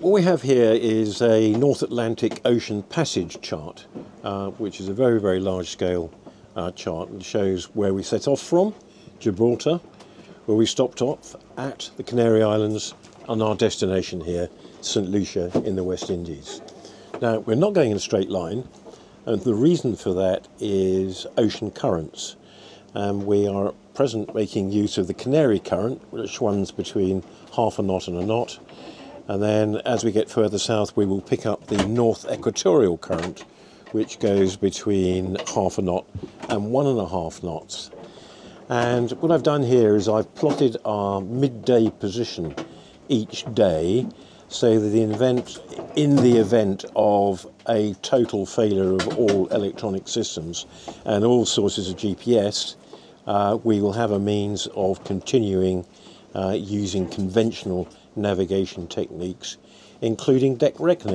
What we have here is a North Atlantic Ocean passage chart, uh, which is a very, very large scale uh, chart and shows where we set off from, Gibraltar, where we stopped off at the Canary Islands, and our destination here, St. Lucia in the West Indies. Now, we're not going in a straight line, and the reason for that is ocean currents. Um, we are at present making use of the Canary current, which runs between half a knot and a knot, and then as we get further south, we will pick up the North Equatorial Current, which goes between half a knot and one and a half knots. And what I've done here is I've plotted our midday position each day so that the event, in the event of a total failure of all electronic systems and all sources of GPS, uh, we will have a means of continuing uh, using conventional navigation techniques, including dead reckoning.